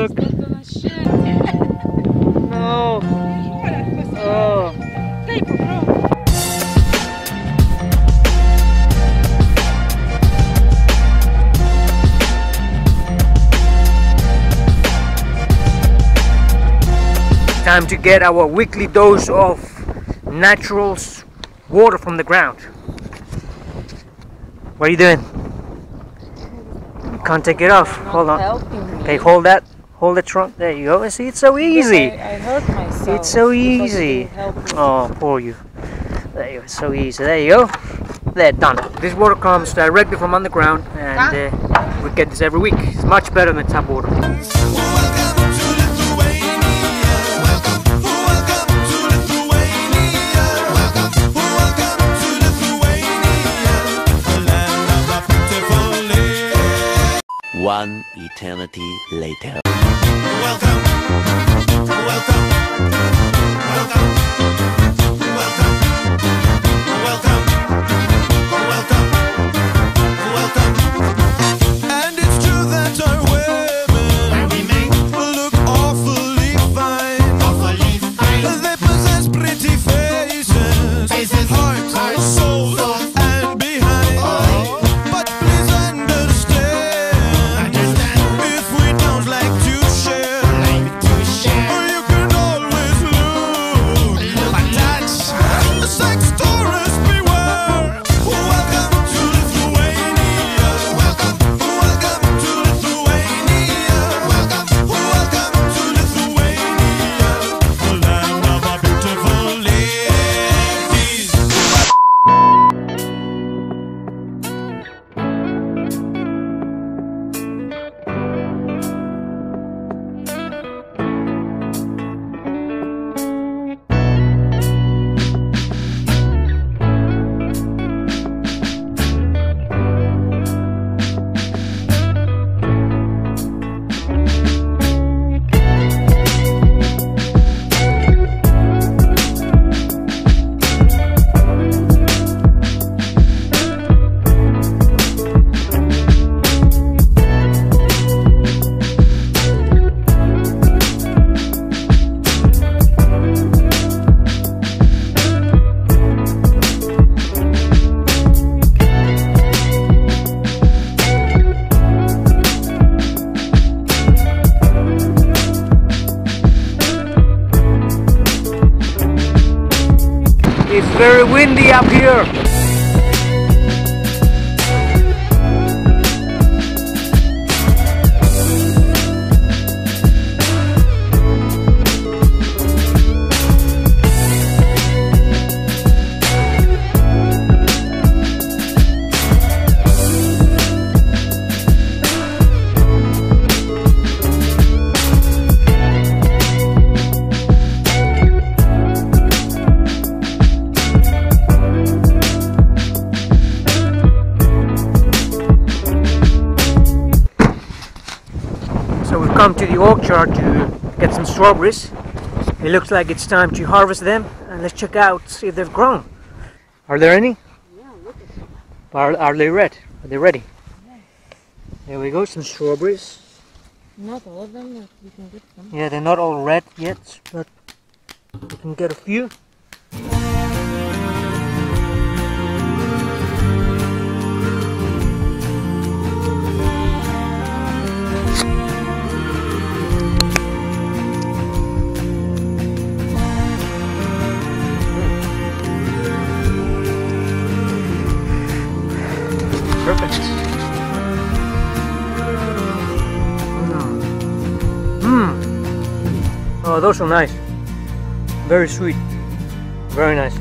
Look. No. Oh. Time to get our weekly dose of natural water from the ground. What are you doing? You can't take it off. Hold on. Okay, hold that. Hold the trunk. There you go. See, it's so easy. I, I hurt myself. It's so easy. you helped me. Oh, poor you. There you go. So easy. There you go. There, done. This water comes directly from underground, and uh, we get this every week. It's much better than tap water. One eternity later. Welcome, welcome, welcome, welcome, welcome, windy up here. To the orchard to get some strawberries. It looks like it's time to harvest them and let's check out see if they've grown. Are there any? Yeah, look at them. Are, are they red? Are they ready? Yeah. There we go, some strawberries. Not all of them, but we can get some. Yeah, they're not all red yet, but we can get a few. Mmm. Oh, those are nice. Very sweet. Very nice.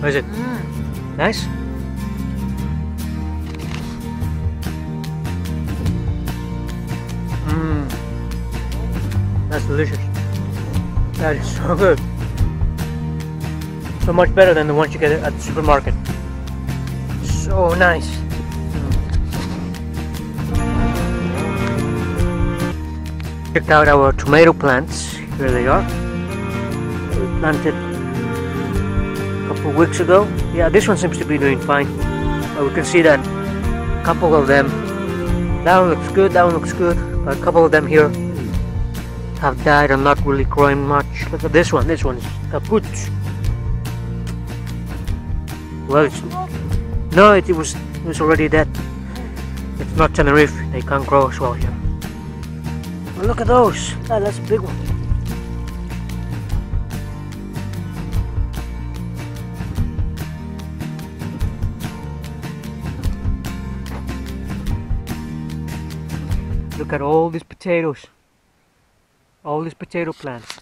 How is it? Mm. Nice? Mmm. That's delicious. That is so good. So much better than the ones you get at the supermarket. So nice. Check out our tomato plants. Here they are. We planted a couple of weeks ago. Yeah, this one seems to be doing fine. But we can see that a couple of them. That one looks good, that one looks good. But a couple of them here have died and not really growing much. Look at this one, this one is kaput. Well, it's, no, it, it was it was already dead. It's not Tenerife, they can't grow as well here. Look at those. Ah, that's a big one. Look at all these potatoes. All these potato plants.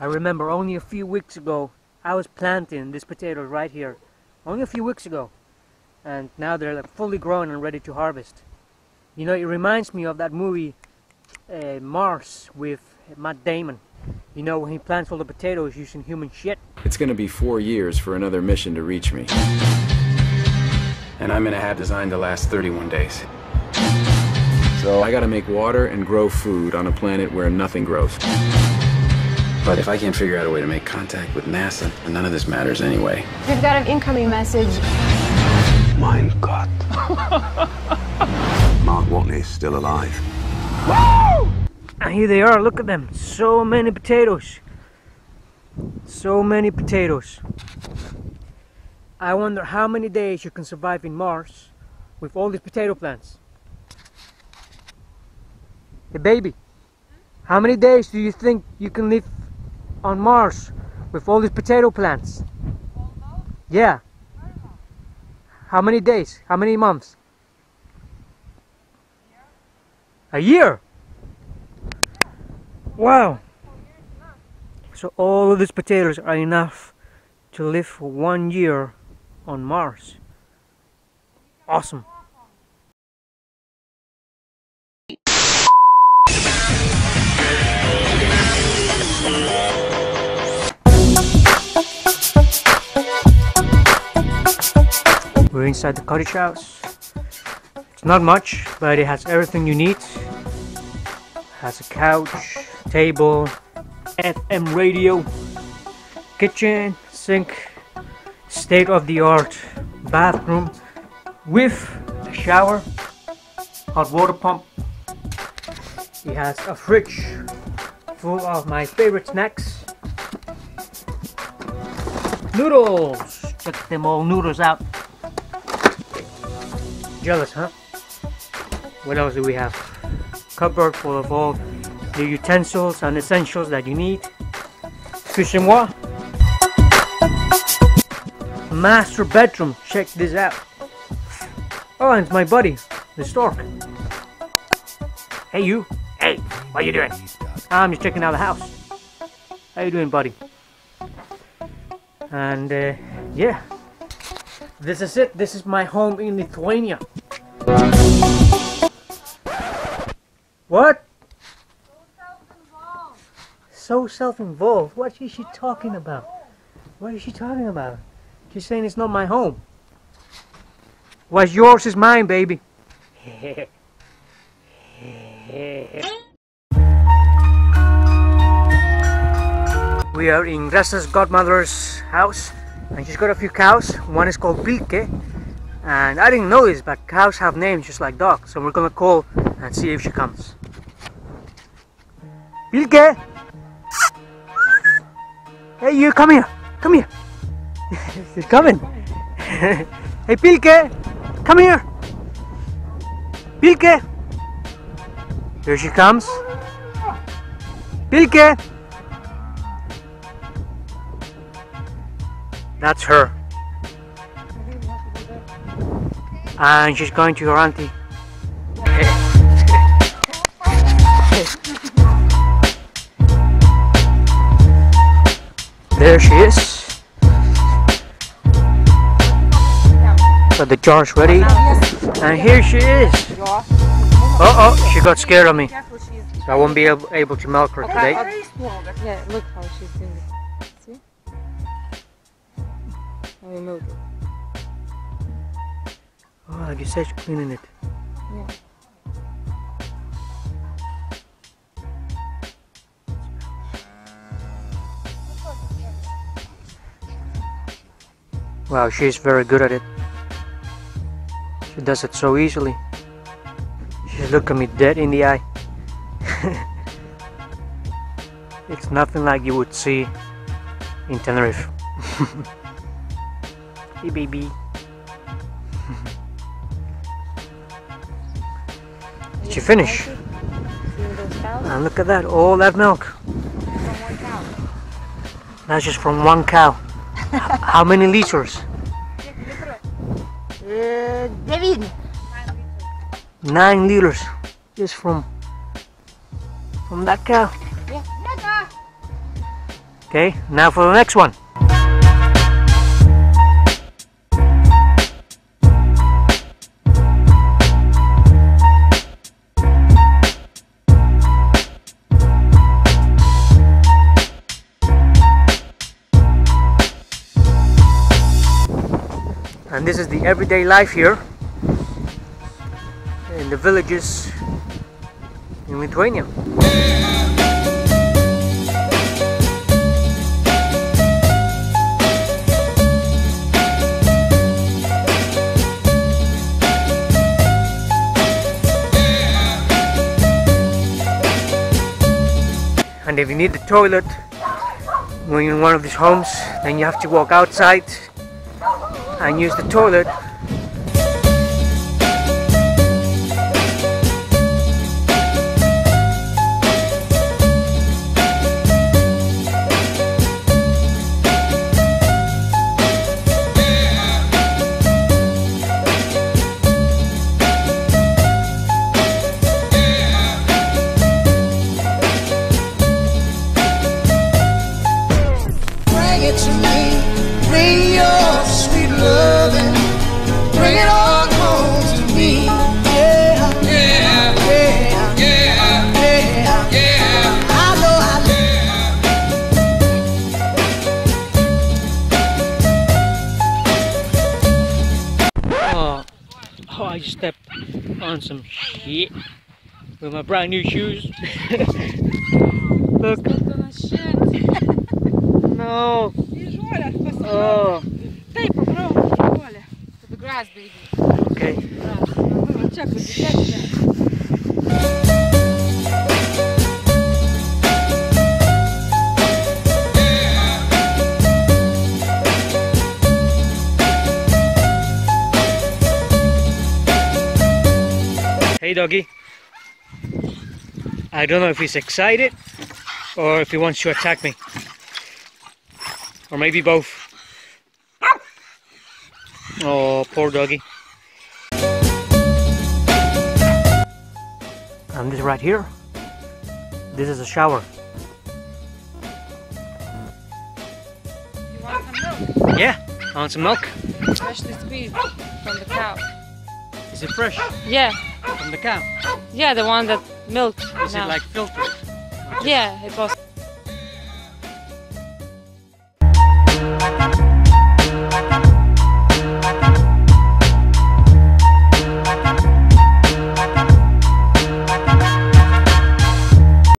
I remember only a few weeks ago I was planting these potatoes right here. Only a few weeks ago. And now they're like fully grown and ready to harvest. You know, it reminds me of that movie uh, Mars with Matt Damon. You know, when he plants all the potatoes using human shit. It's gonna be four years for another mission to reach me. And I'm gonna have designed to last 31 days. So I gotta make water and grow food on a planet where nothing grows. But if I can't figure out a way to make contact with NASA, then none of this matters anyway. We've got an incoming message. Mein Gott. Mark Watney's still alive. And here they are, look at them. So many potatoes. So many potatoes. I wonder how many days you can survive in Mars with all these potato plants. Hey baby, how many days do you think you can live on Mars with all these potato plants? Yeah. How many days? How many months? A year? Wow. So all of these potatoes are enough to live for one year on Mars. Awesome. We're inside the cottage house. It's not much, but it has everything you need. Has a couch, table, FM radio, kitchen, sink, state of the art bathroom with a shower, hot water pump. It has a fridge full of my favorite snacks. Noodles! Check them all noodles out. Jealous, huh? What else do we have? Cupboard full of all the utensils and essentials that you need. Excusez-moi. Master bedroom. Check this out. Oh, and it's my buddy, the stork. Hey, you. Hey, what are you doing? I'm just checking out the house. How you doing, buddy? And uh, yeah, this is it. This is my home in Lithuania. What? So self-involved. What is she talking about? What is she talking about? She's saying it's not my home. What's yours is mine, baby. we are in Grasa's godmother's house and she's got a few cows. One is called Pilke and I didn't know this but cows have names just like dogs so we're gonna call and see if she comes. Pilke! Hey you, come here! Come here! She's coming! hey Pilke! Come here! Pilke! Here she comes! Pilke! That's her. And she's going to her auntie. There she is. Got the jar's ready. And here she is. Uh oh, she got scared of me. So I won't be able, able to milk her today. Yeah, look how she's doing it. See? Now we it. Oh, like you said, she's cleaning it. Yeah. Wow, she's very good at it. She does it so easily. She's looking me dead in the eye. it's nothing like you would see in Tenerife. hey baby. Did you finish? And look at that, all that milk. That's just from one cow. How many liters? Uh, David. Nine liters. Just from from that cow. Okay, now for the next one. This is the everyday life here in the villages in Lithuania. And if you need the toilet when you're in one of these homes, then you have to walk outside and use the toilet to me. On some shit with my brand new shoes. Look. No. Oh, Taip, pabrau, papuolė. To the grass, baby. okay. Hey, doggy. I don't know if he's excited or if he wants to attack me. Or maybe both. Oh, poor doggy. And this right here, this is a shower. You want some milk? Yeah, I want some milk. Freshly squeezed from the cow. Is it fresh Yeah, from the cow? yeah, the one that milked Is now. it like filtered? Yeah, it was.